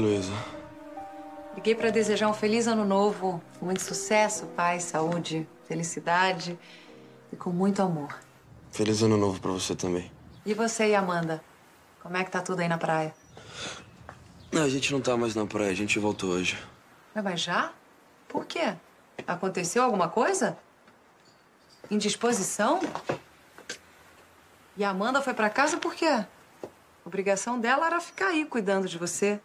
Luísa. Liguei para desejar um feliz ano novo, muito sucesso, paz, saúde, felicidade e com muito amor. Feliz ano novo pra você também. E você e Amanda? Como é que tá tudo aí na praia? Não, a gente não tá mais na praia, a gente voltou hoje. Mas já? Por quê? Aconteceu alguma coisa? Indisposição? E a Amanda foi pra casa por quê? A obrigação dela era ficar aí cuidando de você.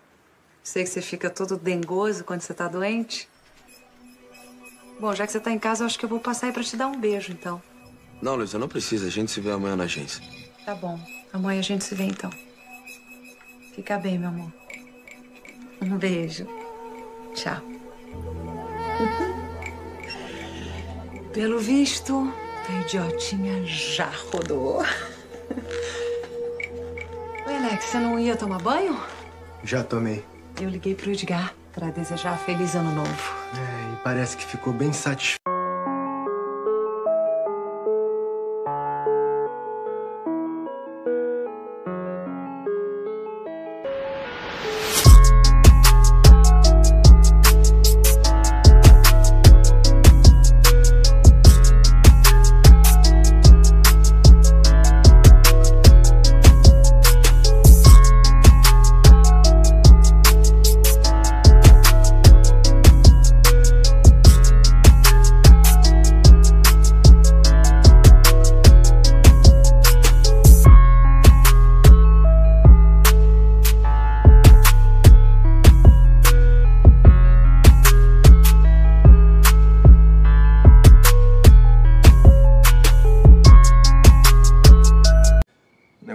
Sei que você fica todo dengoso quando você tá doente. Bom, já que você tá em casa, eu acho que eu vou passar aí pra te dar um beijo, então. Não, Luísa, não precisa. A gente se vê amanhã na agência. Tá bom. Amanhã a gente se vê, então. Fica bem, meu amor. Um beijo. Tchau. Pelo visto, a idiotinha já rodou. Oi, Alex, você não ia tomar banho? Já tomei. Eu liguei pro Edgar pra desejar feliz ano novo. É, e parece que ficou bem satisfeito.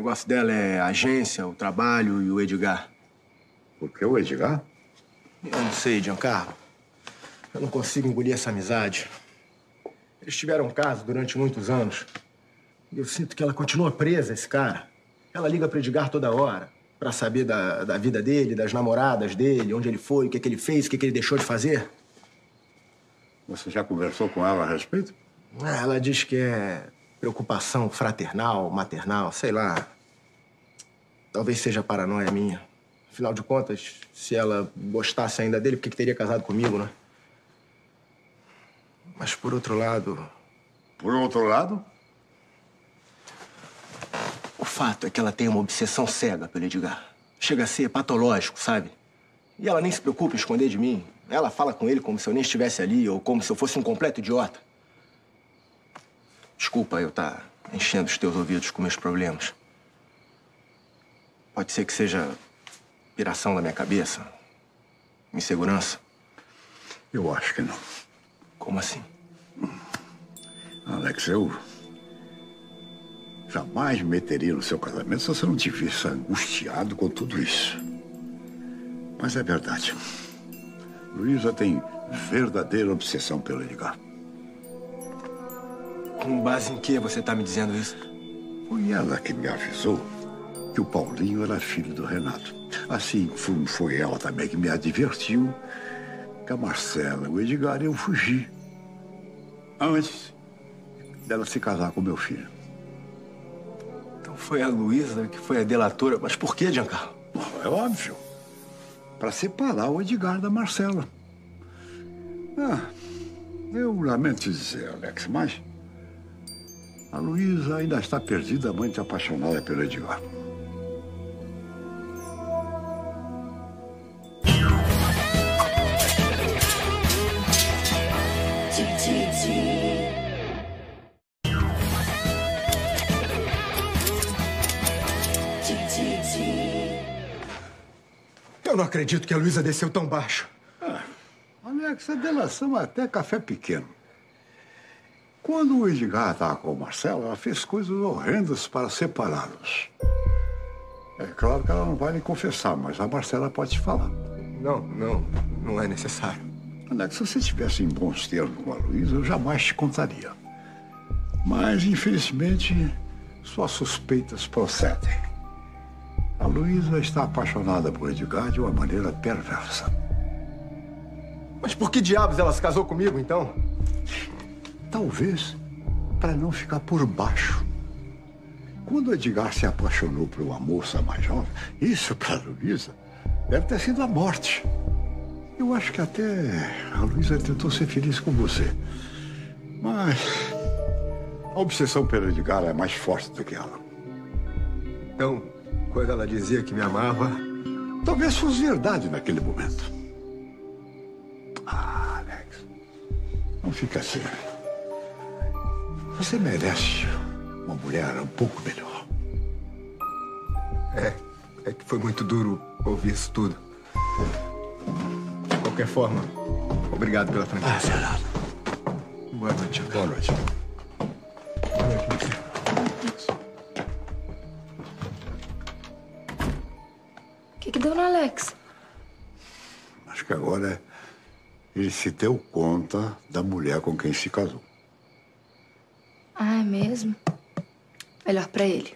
Negócio dela é a agência, o trabalho e o Edgar. Por que o Edgar? Eu não sei, Giancarlo. Eu não consigo engolir essa amizade. Eles tiveram um caso durante muitos anos. E eu sinto que ela continua presa, esse cara. Ela liga pro Edgar toda hora pra saber da, da vida dele, das namoradas dele, onde ele foi, o que, que ele fez, o que, que ele deixou de fazer. Você já conversou com ela a respeito? Ela diz que é preocupação fraternal, maternal, sei lá. Talvez seja paranoia minha. Afinal de contas, se ela gostasse ainda dele, por que teria casado comigo, né? Mas por outro lado, Por outro lado, o fato é que ela tem uma obsessão cega pelo Edgar. Chega a ser patológico, sabe? E ela nem se preocupa em esconder de mim. Ela fala com ele como se eu nem estivesse ali ou como se eu fosse um completo idiota. Desculpa eu estar enchendo os teus ouvidos com meus problemas. Pode ser que seja piração da minha cabeça, insegurança. eu acho que não. Como assim? Alex, eu jamais me meteria no seu casamento se você não te visse angustiado com tudo isso. Mas é verdade. Luísa tem verdadeira obsessão pelo Edgar. Com base em que você tá me dizendo isso? Foi ela que me avisou que o Paulinho era filho do Renato. Assim foi, foi ela também que me advertiu que a Marcela e o Edgar iam fugir antes dela se casar com meu filho. Então foi a Luísa que foi a delatora. Mas por que, Giancarlo? É óbvio. Para separar o Edgar da Marcela. Ah, eu lamento dizer, Alex, mas a Luísa ainda está perdidamente apaixonada pelo Edgar. Eu não acredito que a Luísa desceu tão baixo. Alex, a delação é até café pequeno. Quando o Edgar estava com a Marcela, ela fez coisas horrendas para separá-los. É claro que ela não vai lhe confessar, mas a Marcela pode te falar. Não, não, não é necessário. Alex, se você estivesse em bons termos com a Luísa, eu jamais te contaria. Mas, infelizmente, suas suspeitas procedem. A Luísa está apaixonada por Edgar de uma maneira perversa. Mas por que diabos ela se casou comigo, então? Talvez para não ficar por baixo. Quando Edgar se apaixonou por uma moça mais jovem, isso para Luísa deve ter sido a morte. Eu acho que até a Luísa tentou ser feliz com você. Mas a obsessão pelo Edgar é mais forte do que ela. Então, quando ela dizia que me amava, Talvez fosse verdade naquele momento. Ah, Alex. Não fica assim. Você merece uma mulher um pouco melhor. é, é que foi muito duro ouvir isso tudo. De qualquer forma, obrigado pela franqueza. Ah, nada. Boa noite. Boa noite. Boa noite. O que, que deu no Alex? Acho que agora ele se deu conta da mulher com quem se casou. Ah, é mesmo? Melhor pra ele.